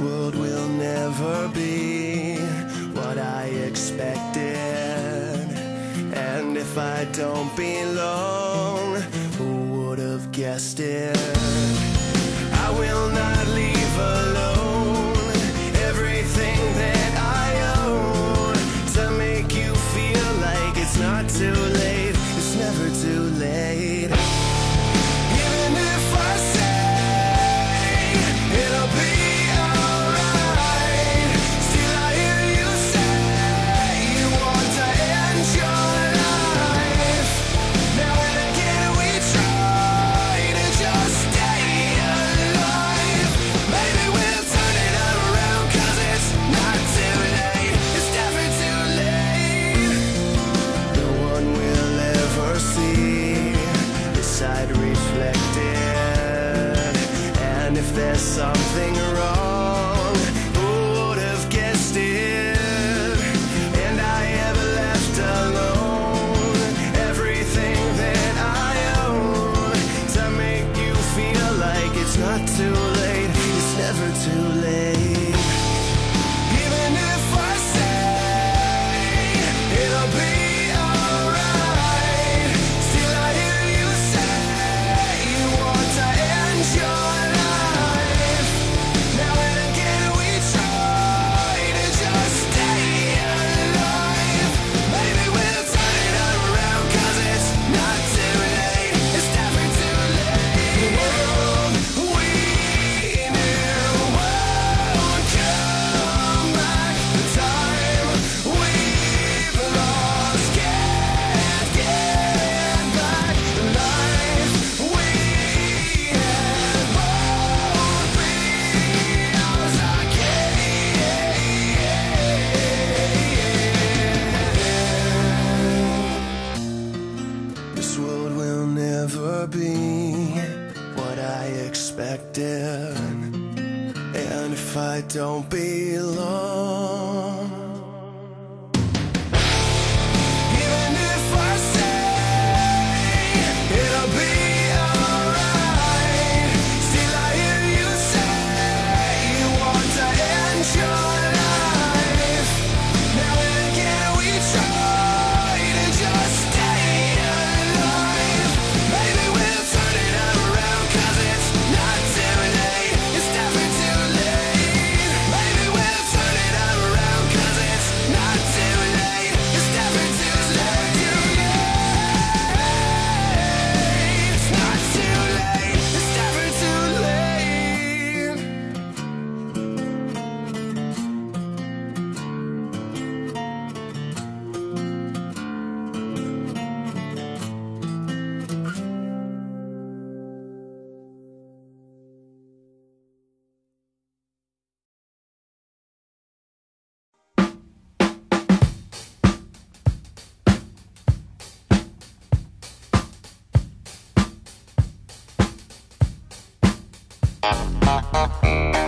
world will never be what I expected. And if I don't belong, who would have guessed it? something wrong. what I expected. And if I don't belong, Ha ha ha.